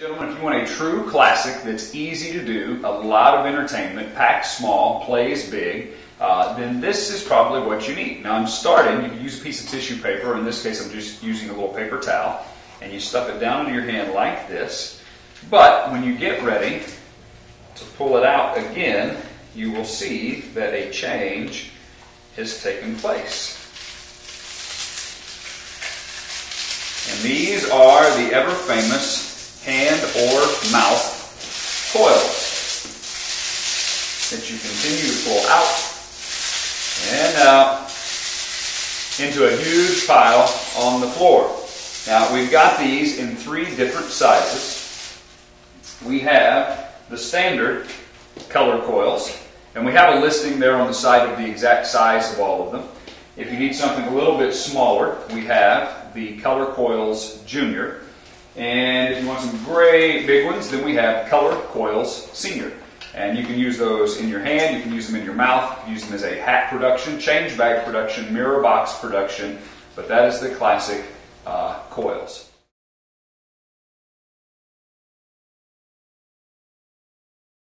Gentlemen, if you want a true classic that's easy to do, a lot of entertainment, packed small, plays big, uh, then this is probably what you need. Now I'm starting, you can use a piece of tissue paper, in this case I'm just using a little paper towel, and you stuff it down into your hand like this. But when you get ready to pull it out again, you will see that a change has taken place. And these are the ever famous hand or mouth coils that you continue to pull out and out into a huge pile on the floor. Now we've got these in three different sizes. We have the standard color coils, and we have a listing there on the side of the exact size of all of them. If you need something a little bit smaller, we have the Color Coils Junior. And if you want some great big ones, then we have Color Coils Senior. And you can use those in your hand, you can use them in your mouth, you can use them as a hat production, change bag production, mirror box production, but that is the classic uh, coils.